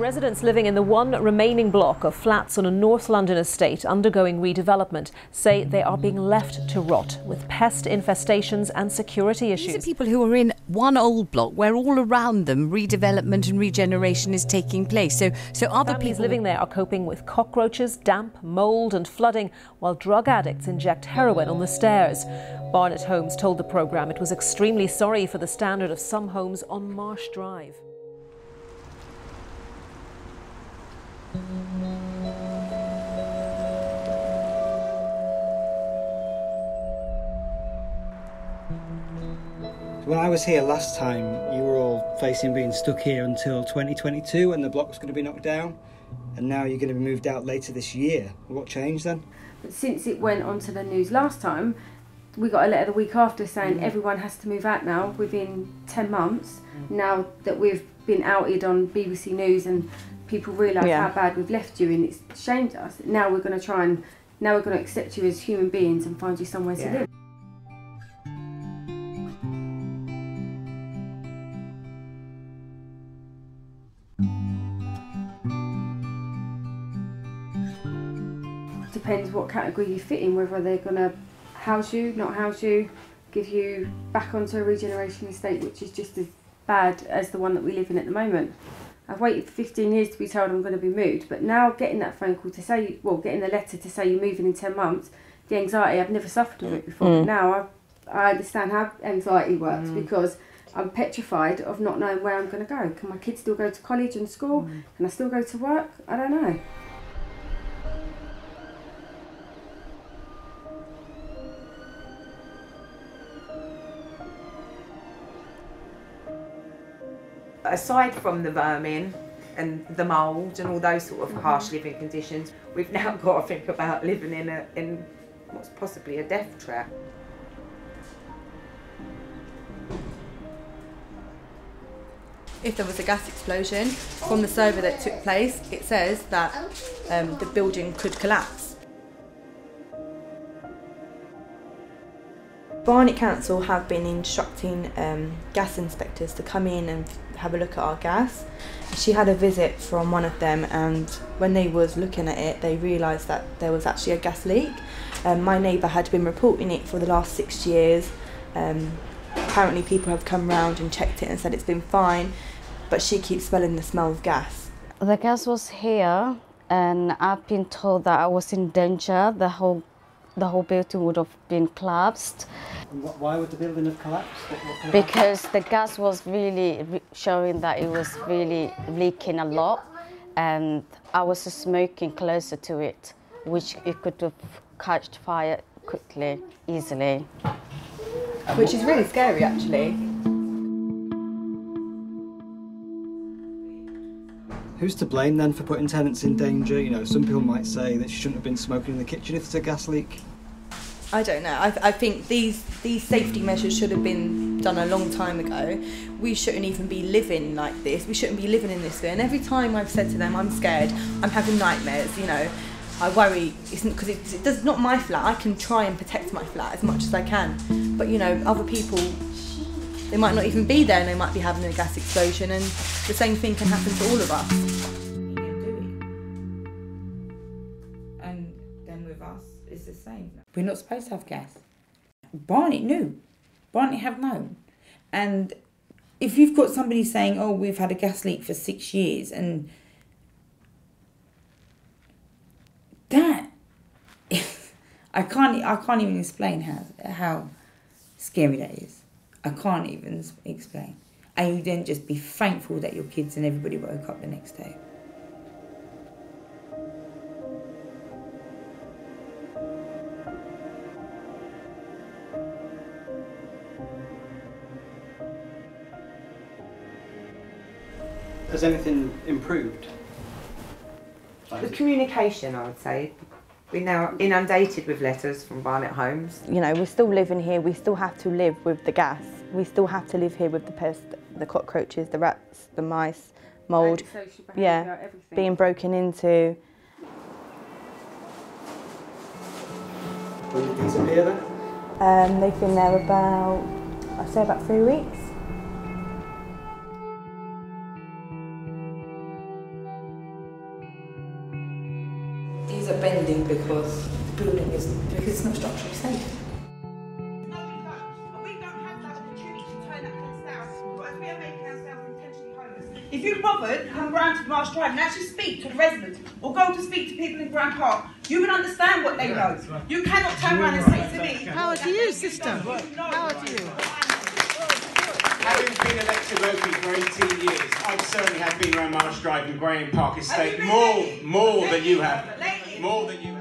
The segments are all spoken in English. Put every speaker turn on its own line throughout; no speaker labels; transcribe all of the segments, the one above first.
Residents living in the one remaining block of flats on a North London estate undergoing redevelopment say they are being left to rot with pest infestations and security issues.
These are people who are in one old block where all around them redevelopment and regeneration is taking place. So, so other
Families
people
living there are coping with cockroaches, damp, mould, and flooding, while drug addicts inject heroin on the stairs. Barnet Homes told the programme it was extremely sorry for the standard of some homes on Marsh Drive.
When I was here last time, you were all facing being stuck here until 2022 and the block was going to be knocked down. And now you're going to be moved out later this year. What changed then?
But since it went onto the news last time, we got a letter the week after saying
Mm.
everyone has to move out now within 10 months. Now that we've been outed on BBC News and people realise
Yeah.
how bad we've left you and it's shamed us, now we're going to try and now we're going to accept you as human beings and find you somewhere to live. Depends what category you fit in, whether they're going to house you, not house you, give you back onto a regeneration estate, which is just as bad as the one that we live in at the moment. I've waited for 15 years to be told I'm going to be moved, but now getting that phone call to say, well, getting the letter to say you're moving in 10 months, the anxiety, I've never suffered with it before, but mm. now I, I understand how anxiety works mm. because I'm petrified of not knowing where I'm going to go. Can my kids still go to college and school? Mm. Can I still go to work? I don't know.
Aside from the vermin and the mould and all those sort of harsh living conditions, we've now got to think about living in a in what's possibly a death trap.
if there was a gas explosion from the survey that took place, it says that um, the building could collapse. Barnet Council have been instructing um, gas inspectors to come in and have a look at our gas. She had a visit from one of them, and when they was looking at it, they realised that there was actually a gas leak. Um, my neighbour had been reporting it for the last six years. Um, apparently, people have come round and checked it and said it's been fine, but she keeps smelling the smell of gas.
The gas was here, and I've been told that I was in danger. The whole, the whole building would have been collapsed
And Why would the building have collapsed? What, what
because the gas was really showing that it was really leaking a lot, and I was smoking closer to it, which it could have catched fire quickly, easily.
Which is really scary, actually.
Who's to blame then for putting tenants in danger? You know, some people might say that she shouldn't have been smoking in the kitchen if there's a gas leak.
I don't know. I, I think these these safety measures should have been done a long time ago. We shouldn't even be living like this. We shouldn't be living in this way. And every time I've said to them, I'm scared. I'm having nightmares. You know, I worry. It's because it's, it does not my flat. I can try and protect my flat as much as I can. But you know, other people, they might not even be there, and they might be having a gas explosion, and the same thing can happen to all of us.
And then with us, it's the same. We're not supposed to have gas. Barnet knew. Barnet have known. And if you've got somebody saying, oh, we've had a gas leak for six years, and that, I can't, I can't even explain how, how scary that is. I can't even explain. And you then just be thankful that your kids and everybody woke up the next day.
Has anything improved?
The communication, I would say, we're now inundated with letters from Barnet Homes.
you know, we're still living here, we still have to live with the gas we still have to live here with the pests, the cockroaches, the rats, the mice, mould. Yeah,
everything.
being broken into.
When did these appear then?
Um, they've been there about, I'd say about three weeks.
These are bending because the building is, because it's not structurally safe.
If you bothered, come round to the Marsh Drive and actually speak to the residents or go to speak to people in Grahame Park, you will understand what they know. You cannot turn around and say to me,
Power to you, sister. Power to you.
Having been elected locally for 18 years, I've certainly have been around Marsh Drive and Grahame Park Estate more, more than you have. More than you have.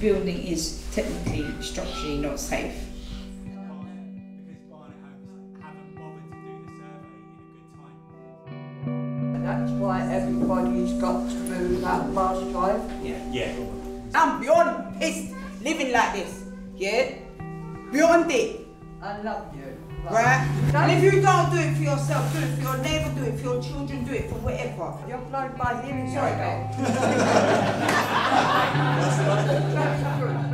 Building is technically structurally not safe.
And that's why everybody's got to move that of Marsh Drive.
Yeah.
Yeah.
I'm beyond pissed living like this. Yeah? Beyond it.
I love you.
Right? And if you don't do it for yourself, do it for your neighbour, do it for your children, do it for whatever.
You're blown by hearing
Sorry, babe.
That's true.
No, you can